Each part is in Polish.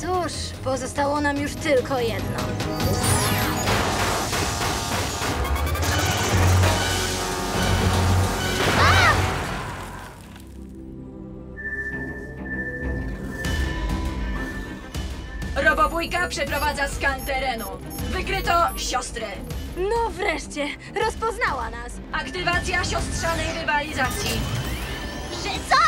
Cóż, pozostało nam już tylko jedno. Robobójka przeprowadza skan terenu. Wykryto siostry. No wreszcie, rozpoznała nas. Aktywacja siostrzanej rywalizacji. Że co?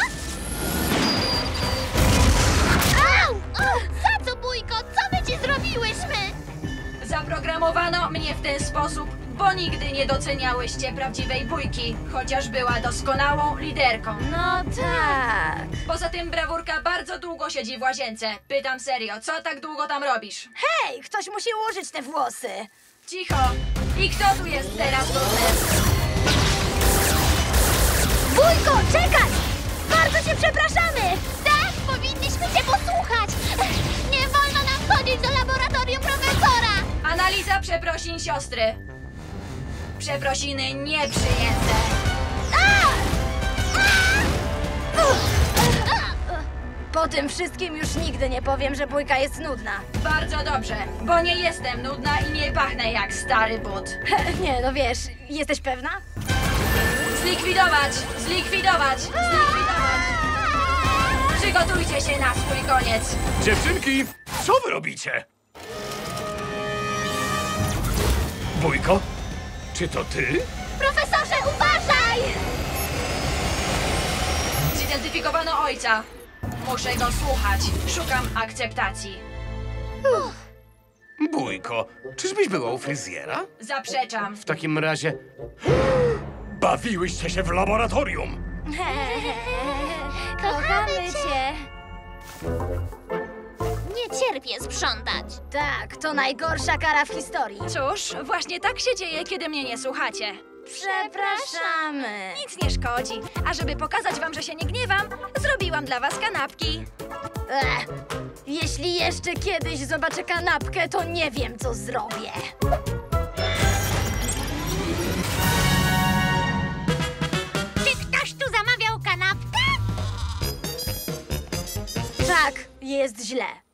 Zaprogramowano mnie w ten sposób, bo nigdy nie doceniałyście prawdziwej bójki, chociaż była doskonałą liderką. No tak. Poza tym brawurka bardzo długo siedzi w łazience. Pytam serio, co tak długo tam robisz? Hej, ktoś musi ułożyć te włosy. Cicho! I kto tu jest teraz przeprosin siostry. Przeprosiny nieprzyjęte. Po tym wszystkim już nigdy nie powiem, że bójka jest nudna. Bardzo dobrze, bo nie jestem nudna i nie pachnę jak stary but. Nie, no wiesz, jesteś pewna? Zlikwidować! Zlikwidować! Zlikwidować! Przygotujcie się na swój koniec. Dziewczynki, co wy robicie? Wujko, czy to ty? Profesorze, uważaj! Zidentyfikowano ojca. Muszę go słuchać. Szukam akceptacji. Bójko, czyżbyś była u fryzjera? Zaprzeczam. W takim razie... Bawiłyście się w laboratorium! Kochamy cię. Nie cierpię sprzątać. Tak, to najgorsza kara w historii. Cóż, właśnie tak się dzieje, kiedy mnie nie słuchacie. Przepraszamy. Nic nie szkodzi. A żeby pokazać wam, że się nie gniewam, zrobiłam dla was kanapki. Ech, jeśli jeszcze kiedyś zobaczę kanapkę, to nie wiem, co zrobię. Czy ktoś tu zamawiał kanapkę? Tak, jest źle.